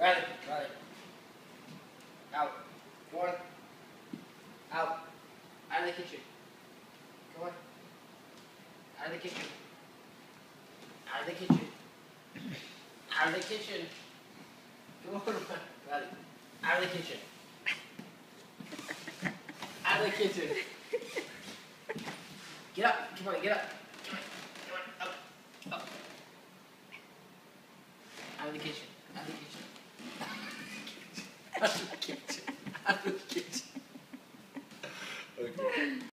Riley, Riley. Out. Go. Out. Out of the kitchen. Come on. Out of the kitchen. Out of the kitchen. Out of the kitchen. Come on, Riley. Out of the kitchen. Out of the kitchen. Get up. Come on, get up. Come on, come on, up, up. Out of the kitchen. out of the kitchen. Out of the kitchen. Okay.